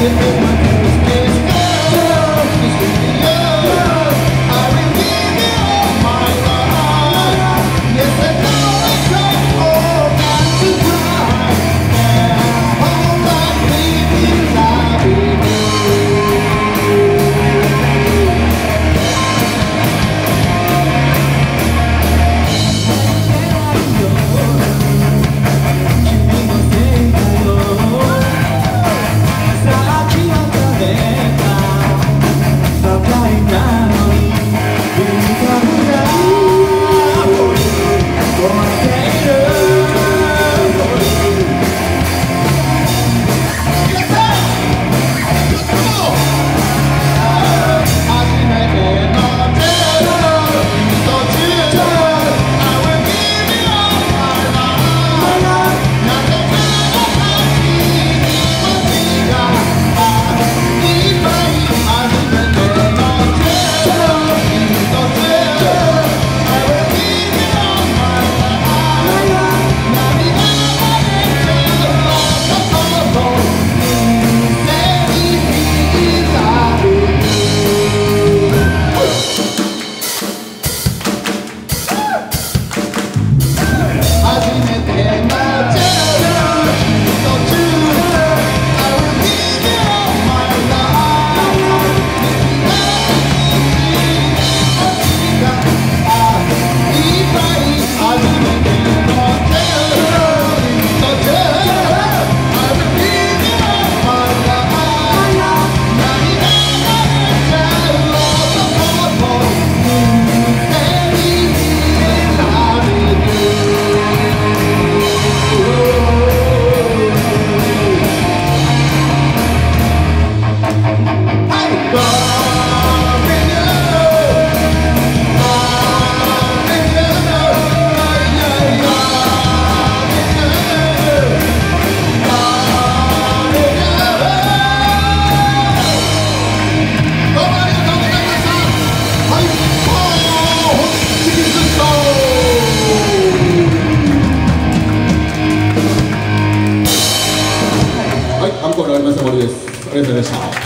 Thank you. です。ありがとうございました。